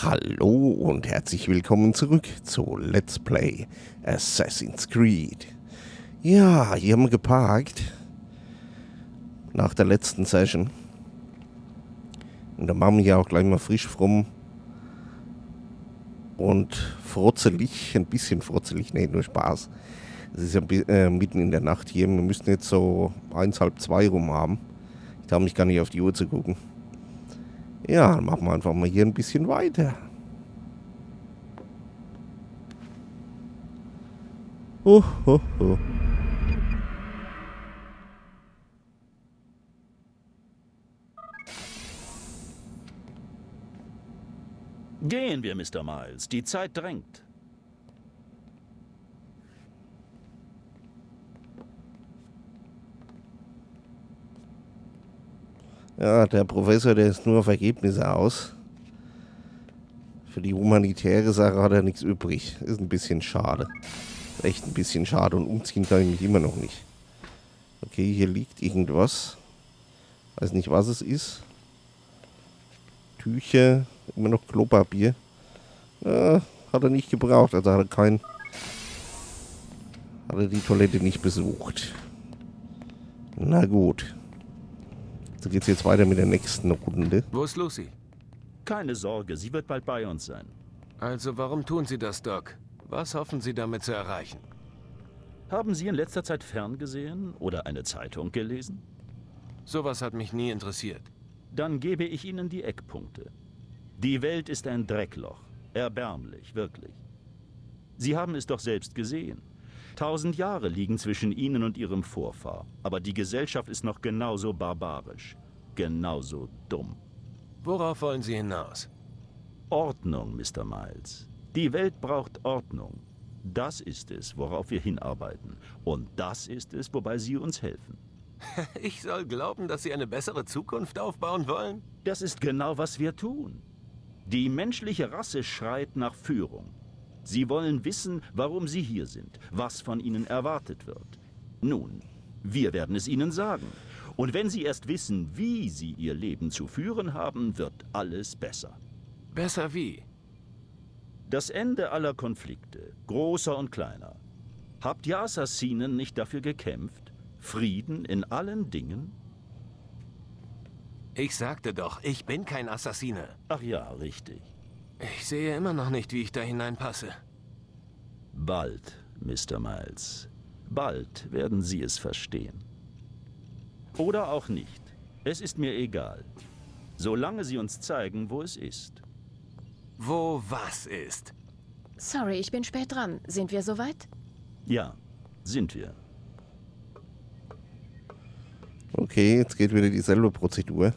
Hallo und herzlich willkommen zurück zu Let's Play Assassin's Creed. Ja, hier haben wir geparkt. Nach der letzten Session. Und da machen wir hier auch gleich mal frisch frum. Und frotzelig, ein bisschen frotzelig, nee, nur Spaß. Es ist ja äh, mitten in der Nacht hier. Wir müssten jetzt so eins, halb zwei rum haben. Ich darf mich gar nicht auf die Uhr zu gucken. Ja, dann machen wir einfach mal hier ein bisschen weiter. Oh, oh, oh. Gehen wir, Mr. Miles. Die Zeit drängt. Ja, der Professor, der ist nur auf Ergebnisse aus. Für die humanitäre Sache hat er nichts übrig. Ist ein bisschen schade. Echt ein bisschen schade und umziehen kann ich mich immer noch nicht. Okay, hier liegt irgendwas. Weiß nicht, was es ist. Tücher, immer noch Klopapier. Äh, hat er nicht gebraucht, also hat er kein... Hat er die Toilette nicht besucht. Na gut. So geht's jetzt weiter mit der nächsten Runde. Wo ist Lucy? Keine Sorge, sie wird bald bei uns sein. Also warum tun Sie das, Doc? Was hoffen Sie damit zu erreichen? Haben Sie in letzter Zeit ferngesehen oder eine Zeitung gelesen? Sowas hat mich nie interessiert. Dann gebe ich Ihnen die Eckpunkte. Die Welt ist ein Dreckloch. Erbärmlich, wirklich. Sie haben es doch selbst gesehen. Tausend Jahre liegen zwischen Ihnen und Ihrem Vorfahr. Aber die Gesellschaft ist noch genauso barbarisch. Genauso dumm. Worauf wollen Sie hinaus? Ordnung, Mr. Miles. Die Welt braucht Ordnung. Das ist es, worauf wir hinarbeiten. Und das ist es, wobei Sie uns helfen. Ich soll glauben, dass Sie eine bessere Zukunft aufbauen wollen? Das ist genau, was wir tun. Die menschliche Rasse schreit nach Führung. Sie wollen wissen, warum Sie hier sind, was von Ihnen erwartet wird. Nun, wir werden es Ihnen sagen. Und wenn Sie erst wissen, wie Sie Ihr Leben zu führen haben, wird alles besser. Besser wie? Das Ende aller Konflikte, großer und kleiner. Habt ihr Assassinen nicht dafür gekämpft? Frieden in allen Dingen? Ich sagte doch, ich bin kein Assassine. Ach ja, richtig. Ich sehe immer noch nicht, wie ich da hineinpasse. Bald, Mr. Miles. Bald werden Sie es verstehen. Oder auch nicht. Es ist mir egal. Solange Sie uns zeigen, wo es ist. Wo was ist? Sorry, ich bin spät dran. Sind wir soweit? Ja, sind wir. Okay, jetzt geht wieder dieselbe Prozedur.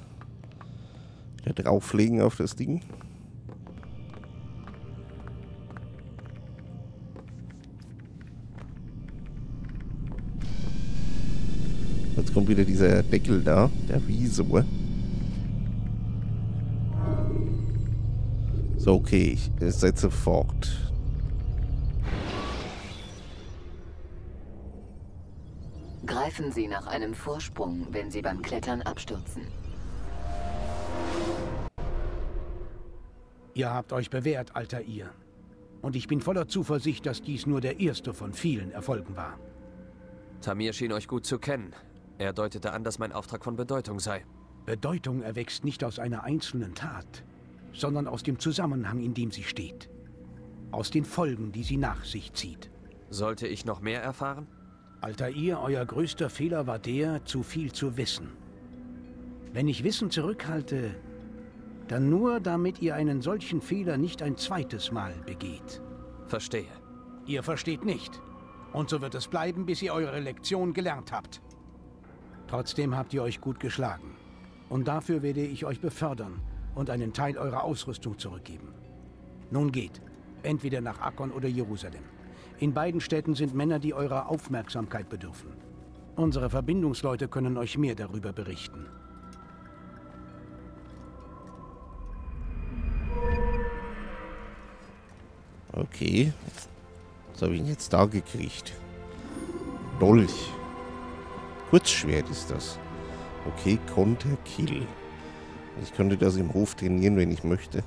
Wieder drauflegen auf das Ding. Jetzt kommt wieder dieser Deckel da, der Visor. So, okay, ich setze fort. Greifen Sie nach einem Vorsprung, wenn Sie beim Klettern abstürzen. Ihr habt euch bewährt, alter ihr. Und ich bin voller Zuversicht, dass dies nur der erste von vielen Erfolgen war. Tamir schien euch gut zu kennen. Er deutete an, dass mein Auftrag von Bedeutung sei. Bedeutung erwächst nicht aus einer einzelnen Tat, sondern aus dem Zusammenhang, in dem sie steht. Aus den Folgen, die sie nach sich zieht. Sollte ich noch mehr erfahren? Alter ihr, euer größter Fehler war der, zu viel zu wissen. Wenn ich Wissen zurückhalte, dann nur, damit ihr einen solchen Fehler nicht ein zweites Mal begeht. Verstehe. Ihr versteht nicht. Und so wird es bleiben, bis ihr eure Lektion gelernt habt. Trotzdem habt ihr euch gut geschlagen. Und dafür werde ich euch befördern und einen Teil eurer Ausrüstung zurückgeben. Nun geht. Entweder nach Akkon oder Jerusalem. In beiden Städten sind Männer, die eurer Aufmerksamkeit bedürfen. Unsere Verbindungsleute können euch mehr darüber berichten. Okay. Was habe ich denn jetzt da gekriegt? Dolch. Kurzschwert ist das. Okay, Konter Kill. Ich könnte das im Hof trainieren, wenn ich möchte.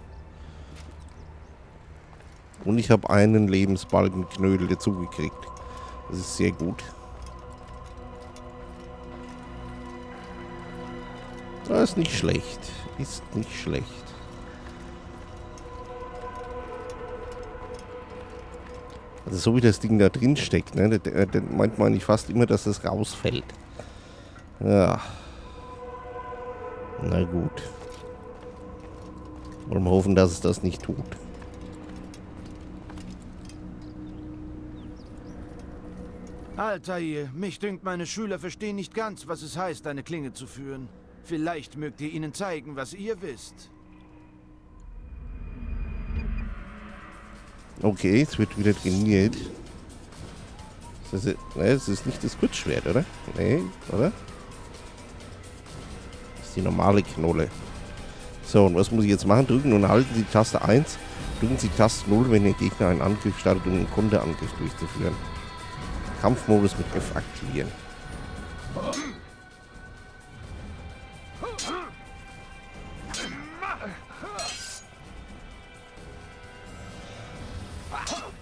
Und ich habe einen Lebensbalkenknödel dazugekriegt. Das ist sehr gut. Das ist nicht schlecht. Ist nicht schlecht. Also so wie das Ding da drin steckt, ne, dann meint man nicht fast immer, dass das rausfällt. Ja. Na gut. Wollen wir hoffen, dass es das nicht tut. Altair, mich dünkt, meine Schüler verstehen nicht ganz, was es heißt, eine Klinge zu führen. Vielleicht mögt ihr ihnen zeigen, was ihr wisst. Okay, es wird wieder trainiert. Das ist, ne, das ist nicht das Kurzschwert, oder? Nee, oder? Die normale Knolle. So, und was muss ich jetzt machen? Drücken und halten Sie Taste 1. Drücken Sie Taste 0, wenn Ihr Gegner einen Angriff startet, um einen Konterangriff durchzuführen. Kampfmodus mit F aktivieren.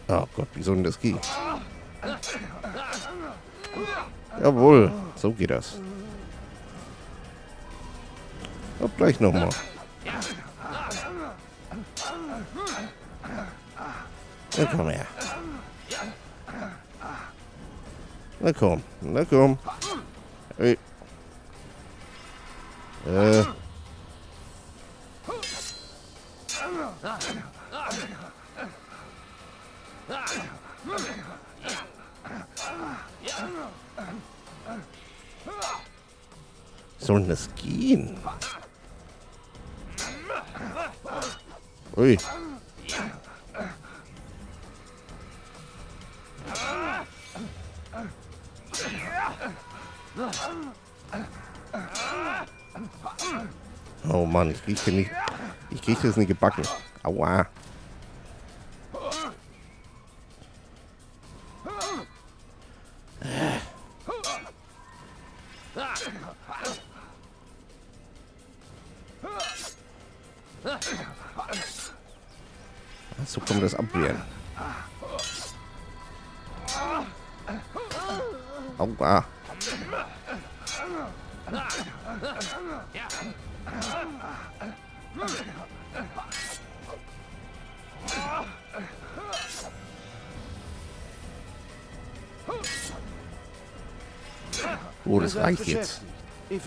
Oh Gott, wie soll denn das gehen? Jawohl, so geht das. Und gleich nochmal. Na komm her. Na komm, na komm. Hey. Äh. Oh Mann, ich kriege nicht. Ich kriege das nicht gebacken. Aua.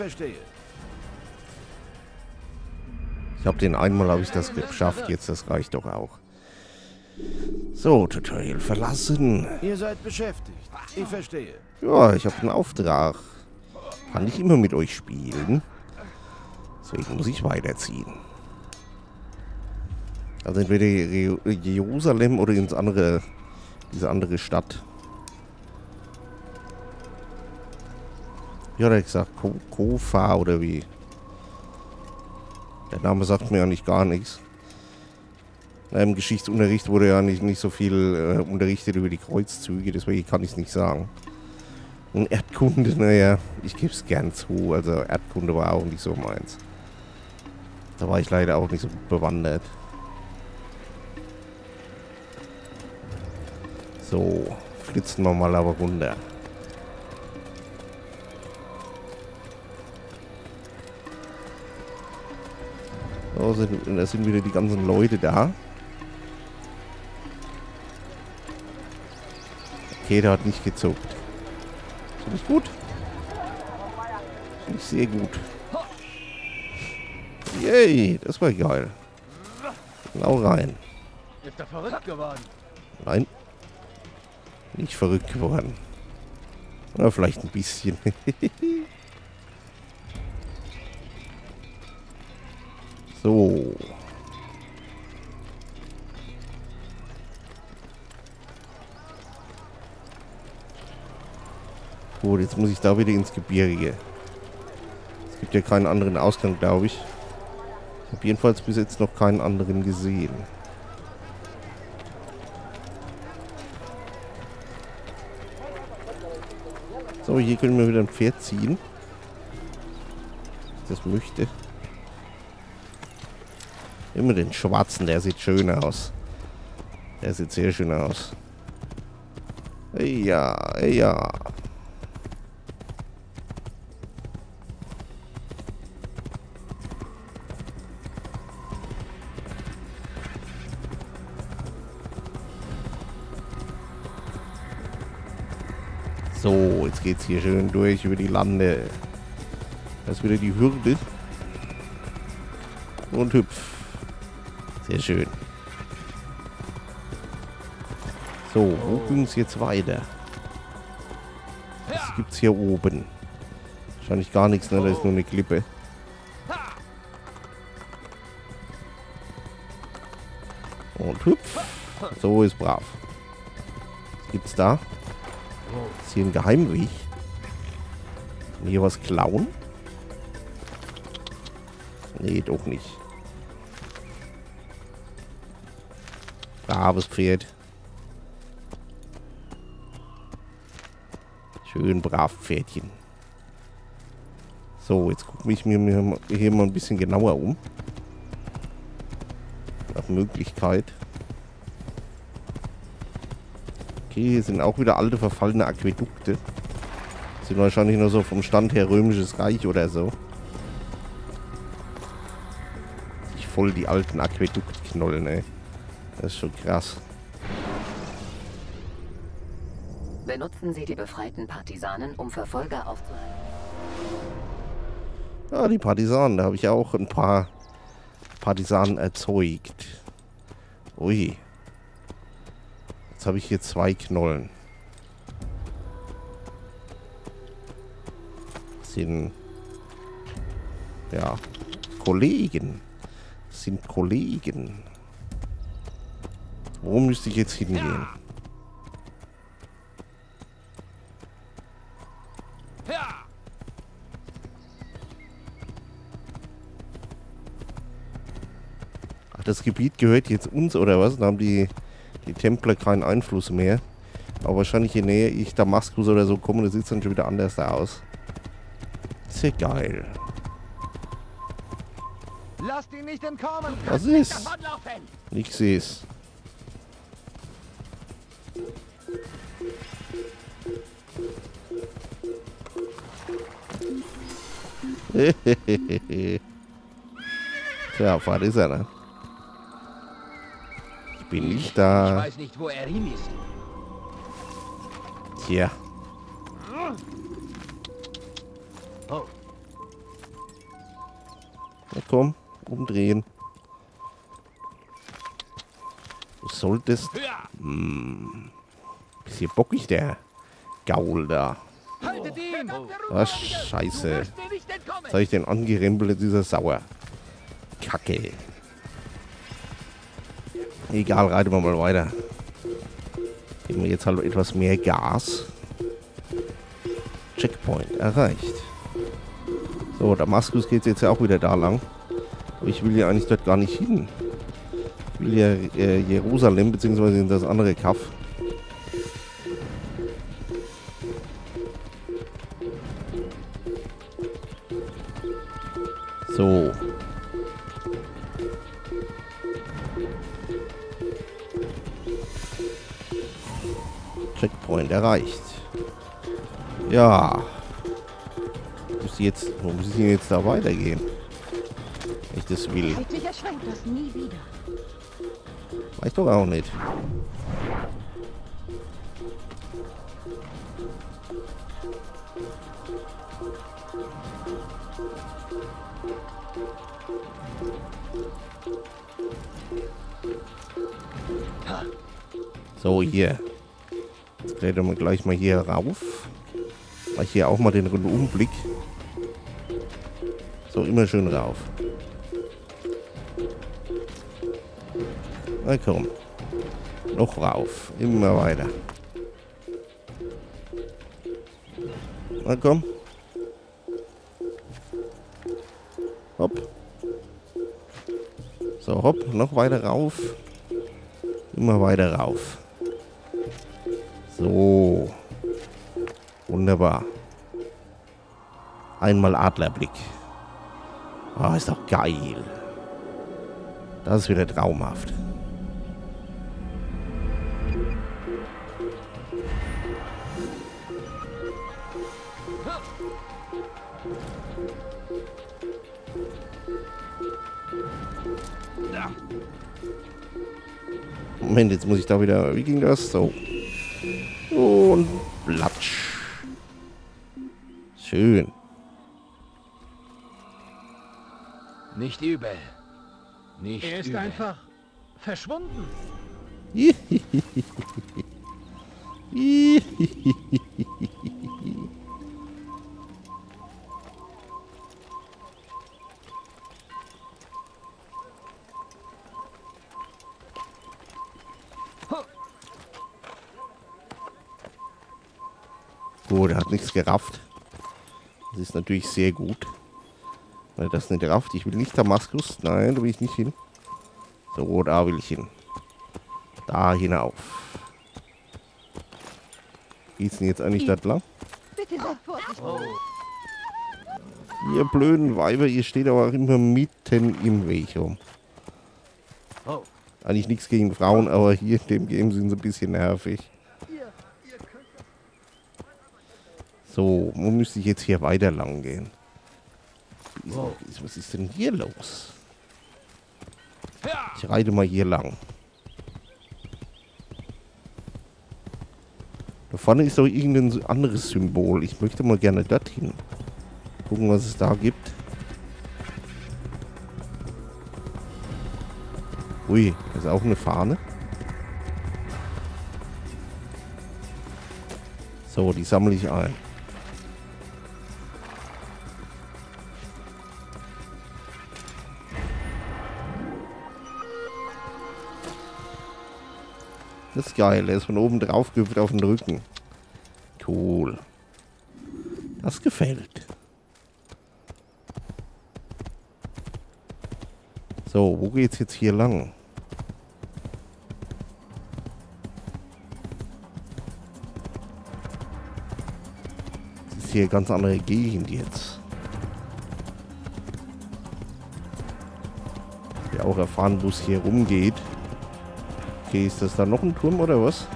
Verstehe. Ich habe den einmal habe ich das geschafft, jetzt das reicht doch auch. So, Tutorial verlassen. Ihr seid beschäftigt. Ich verstehe. Ja, ich habe einen Auftrag. Kann ich immer mit euch spielen. Deswegen muss ich weiterziehen. Also entweder Jerusalem oder ins andere, diese andere Stadt. Ja, hat er gesagt, Ko Kofa oder wie? Der Name sagt mir ja nicht gar nichts. Im Geschichtsunterricht wurde ja nicht, nicht so viel äh, unterrichtet über die Kreuzzüge, deswegen kann ich es nicht sagen. Und Erdkunde, naja, ich gebe es gern zu. Also Erdkunde war auch nicht so meins. Da war ich leider auch nicht so bewandert. So, flitzen wir mal aber runter. So, sind, da sind wieder die ganzen Leute da. Okay, der hat nicht gezuckt. Finde ich gut. Finde ich sehr gut. Yay, das war geil. Genau rein. Ist er verrückt geworden? Nein. Nicht verrückt geworden. Oder vielleicht ein bisschen. Gut, jetzt muss ich da wieder ins Gebirge. Es gibt ja keinen anderen Ausgang, glaube ich. Ich habe jedenfalls bis jetzt noch keinen anderen gesehen. So, hier können wir wieder ein Pferd ziehen. Das möchte. Immer den schwarzen, der sieht schön aus. Der sieht sehr schön aus. Ja, ja. So, jetzt geht's hier schön durch über die Lande. Das ist wieder die Hürde. Und hüpf. Sehr schön. So, wo ging es jetzt weiter? Was gibt's hier oben? Wahrscheinlich gar nichts, ne? Da ist nur eine Klippe. Und hüpf. So ist brav. Was gibt's da? Ist hier ein Geheimweg? Kann hier was klauen? Nee, doch nicht. Braves Pferd. Schön brav Pferdchen. So, jetzt gucke ich mir hier mal ein bisschen genauer um. Nach Möglichkeit. Okay, hier sind auch wieder alte, verfallene Aquädukte. Sind wahrscheinlich nur so vom Stand her Römisches Reich oder so. Ich voll die alten Aquäduktknollen, ey. Das ist schon krass. Benutzen Sie die befreiten Partisanen, um Verfolger aufzuhalten. Ja, die Partisanen. Da habe ich auch ein paar Partisanen erzeugt. Ui. Jetzt habe ich hier zwei Knollen. Das sind... Ja. Kollegen. Das sind Kollegen. Wo müsste ich jetzt hingehen? Das Gebiet gehört jetzt uns oder was? Dann haben die, die Templer keinen Einfluss mehr. Aber wahrscheinlich je näher ich Damaskus oder so komme, das sieht dann schon wieder anders aus. Ist ja geil. Lasst ihn nicht entkommen! Was ist? Ich sehe es. Tja, was ist er, ne? Ich bin nicht da. Ich weiß nicht, wo er hin ist. Tja. Oh. Na komm, umdrehen. Du solltest... Hm, bisschen bockig, der Gaul da. Ah, scheiße. Habe ich denn angerempelt, dieser Sauer? Kacke. Egal, reiten wir mal weiter. Geben wir jetzt halt etwas mehr Gas. Checkpoint erreicht. So, Damaskus geht jetzt ja auch wieder da lang. Aber ich will ja eigentlich dort gar nicht hin. Ich will ja äh, Jerusalem, beziehungsweise in das andere Kaff. So. Checkpoint erreicht. Ja. Muss ich jetzt, wo muss ich denn jetzt da weitergehen? Wenn ich das will. Wirklich erschreckt das nie wieder. Weiß doch auch nicht. So, hier. Jetzt klettern wir gleich mal hier rauf. Mach hier auch mal den Umblick. So, immer schön rauf. Na komm. Noch rauf. Immer weiter. Na komm. Hopp. So, hopp. Noch weiter rauf. Immer weiter rauf. So. Wunderbar. Einmal Adlerblick. Ah, oh, ist doch geil. Das ist wieder traumhaft. Moment, jetzt muss ich da wieder... Wie ging das? So. Ist übel. einfach verschwunden. Gut, er hat nichts gerafft. Das ist natürlich sehr gut. Weil er das nicht rafft. Ich will nicht Damaskus. Nein, da will ich nicht hin. So, da will ich hin. Da hinauf. Geht's denn jetzt eigentlich da lang? Bitte seid vorsichtig. Ihr blöden Weiber, ihr steht aber auch immer mitten im Weg rum. Oh. Eigentlich nichts gegen Frauen, aber hier in dem Game sind sie ein bisschen nervig. So, wo müsste ich jetzt hier weiter lang gehen? Was ist denn hier los? Ich reite mal hier lang. Da vorne ist doch irgendein anderes Symbol. Ich möchte mal gerne dorthin. Gucken, was es da gibt. Ui, das ist auch eine Fahne. So, die sammle ich ein. Ist geil. Er ist von oben drauf gehüpft auf den Rücken. Cool. Das gefällt. So, wo geht's jetzt hier lang? Das ist hier eine ganz andere Gegend jetzt. Wir auch erfahren, wo es hier rumgeht. Okay, ist das da noch ein Turm oder was?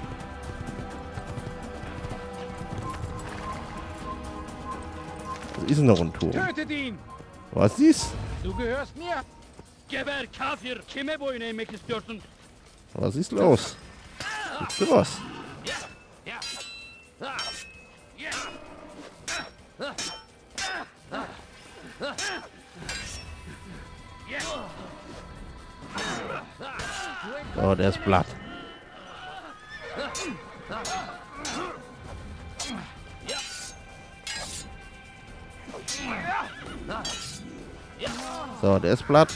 Das ist noch ein Turm. Tötet ihn! Was ist? Du gehörst mir! Geber Kafir! Kime boyun eğmek istiyorsun? Was ist los? Gibt's da was? Oh, der ist platt. So, der ist platt.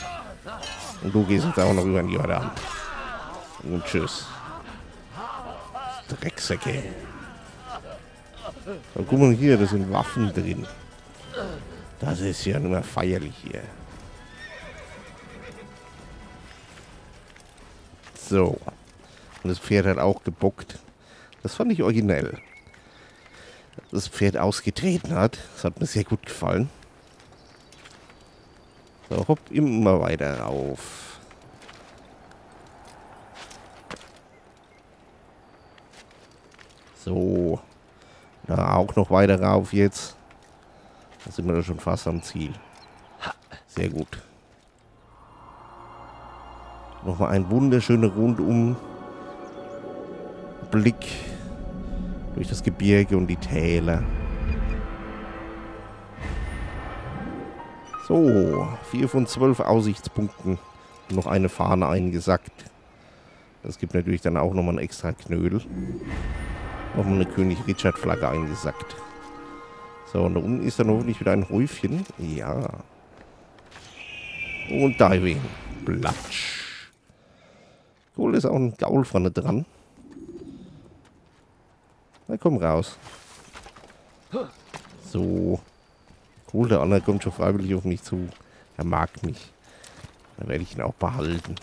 Und du gehst jetzt auch noch über den Jordan. Und tschüss. Drecksäcke. Und guck mal hier, da sind Waffen drin. Das ist ja nur feierlich hier. So. Und das Pferd hat auch gebockt. Das fand ich originell. Das Pferd ausgetreten hat. Das hat mir sehr gut gefallen. So, hopp immer weiter rauf. So. Da auch noch weiter rauf jetzt. Da sind wir da schon fast am Ziel. Sehr gut. Nochmal ein wunderschöner Rundum Blick durch das Gebirge und die Täler. So, 4 von 12 Aussichtspunkten. Noch eine Fahne eingesackt. Das gibt natürlich dann auch nochmal einen extra Knödel. Nochmal eine König Richard Flagge eingesackt. So, und da unten ist dann hoffentlich wieder ein Häufchen. Ja. Und Diving. Platsch. Cool, ist auch ein Gaul vorne dran. Na komm raus. So. Cool, der andere kommt schon freiwillig auf mich zu. Er mag mich. Dann werde ich ihn auch behalten.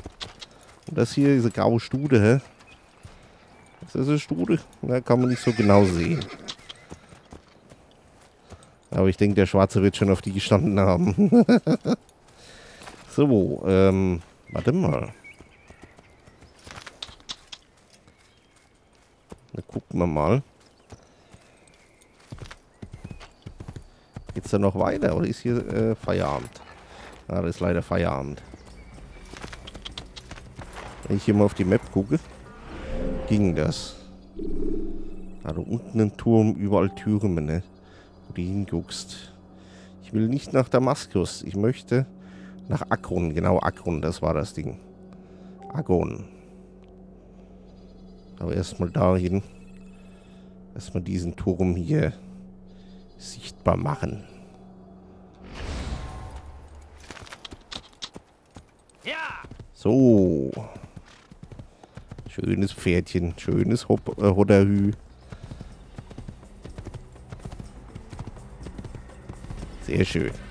Und das hier, diese graue Stude, hä? Ist das eine Stude? Na, kann man nicht so genau sehen. Aber ich denke, der Schwarze wird schon auf die gestanden haben. so, ähm, warte mal. Na, gucken wir mal. Geht's da noch weiter oder ist hier äh, Feierabend? Ah, das ist leider Feierabend. Wenn ich hier mal auf die Map gucke, ging das. Also unten ein Turm, überall Türme, ne? Wo du hinguckst. Ich will nicht nach Damaskus. Ich möchte nach Akron. Genau, Akron, das war das Ding. Agon. Aber erstmal dahin. Erstmal diesen Turm hier sichtbar machen. So. Schönes Pferdchen. Schönes Hop äh. Sehr schön.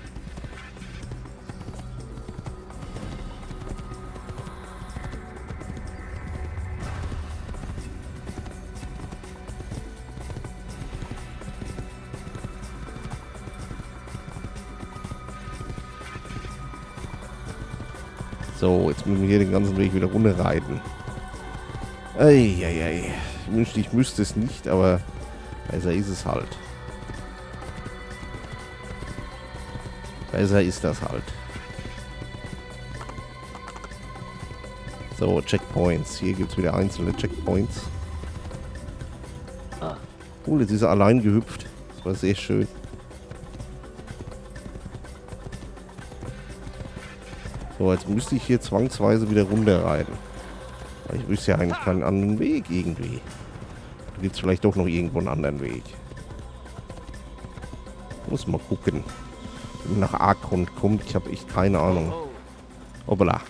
So, jetzt müssen wir hier den ganzen Weg wieder runterreiten. Eieiei. Ich wünschte, ich müsste es nicht, aber besser ist es halt. Besser ist das halt. So, Checkpoints. Hier gibt es wieder einzelne Checkpoints. Cool, jetzt ist er allein gehüpft. Das war sehr schön. So, jetzt müsste ich hier zwangsweise wieder runterreiten. Ich wüsste ja eigentlich keinen anderen Weg irgendwie. Da gibt es vielleicht doch noch irgendwo einen anderen Weg. Muss mal gucken. Wenn man nach Arkon kommt, ich habe echt keine Ahnung. Hoppala.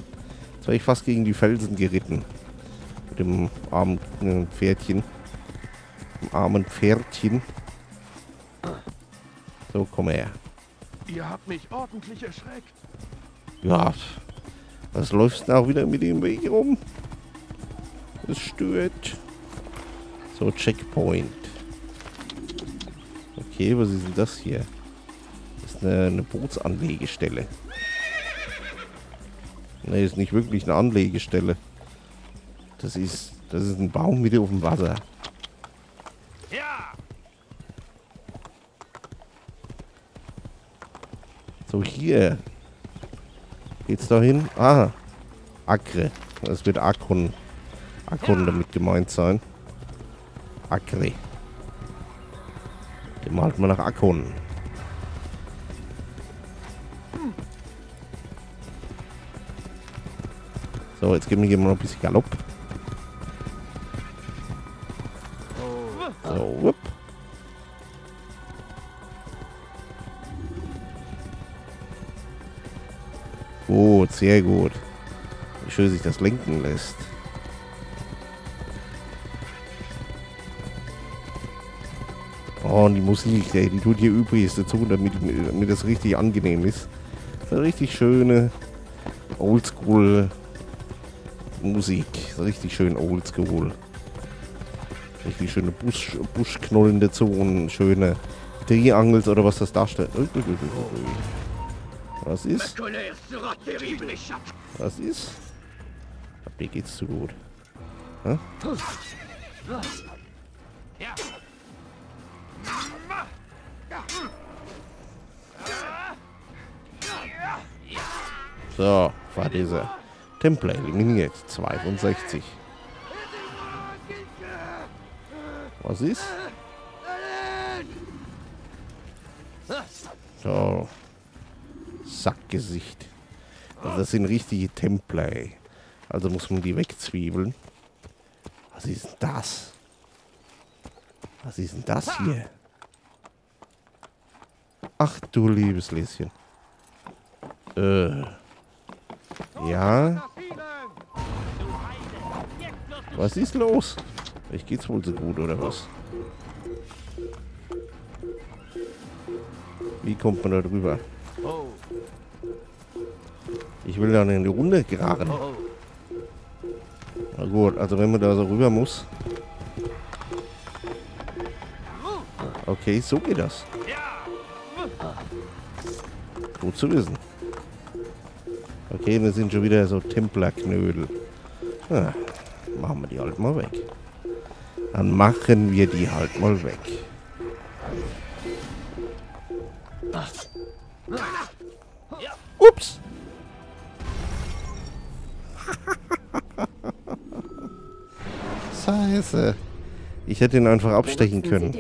Jetzt wäre ich fast gegen die Felsen geritten. Mit dem armen äh, Pferdchen. Dem armen Pferdchen. So, komm her. Ihr habt mich ordentlich erschreckt. Ja, was läufst du auch wieder mit dem Weg rum? Das stört. So, Checkpoint. Okay, was ist denn das hier? Das ist eine, eine Bootsanlegestelle. Ne, ist nicht wirklich eine Anlegestelle. Das ist, das ist ein Baum mitten auf dem Wasser. So, hier. Geht's dahin? Ah, Akre. Das wird Akron. Akron damit gemeint sein. Akre. Den malt man nach Akron. So, jetzt geben wir hier mal noch ein bisschen Galopp. So, whoop. Sehr gut. Wie schön sich das lenken lässt. Oh, und die Musik, ey, die tut hier übrigens dazu, damit, damit das richtig angenehm ist. Das ist eine richtig schöne Oldschool Musik. Richtig schön Oldschool. Richtig schöne Busch, Buschknollen dazu und schöne Triangles oder was das darstellt. Was ist? Was ist? Mir geht's zu gut. Hä? So, war dieser Templer eliminiert. 62. Was ist? So. Sackgesicht. Also das sind richtige Templer, ey. Also muss man die wegzwiebeln. Was ist denn das? Was ist denn das hier? Ach du liebes Lieschen. Äh. Ja. Was ist los? Ich geht's wohl so gut, oder was? Wie kommt man da drüber? Ich will da in die Runde geraten. Na gut, also wenn man da so rüber muss. Okay, so geht das. Gut zu wissen. Okay, das sind schon wieder so Templerknödel. Ah, machen wir die halt mal weg. Dann machen wir die halt mal weg. Ich hätte ihn einfach abstechen können.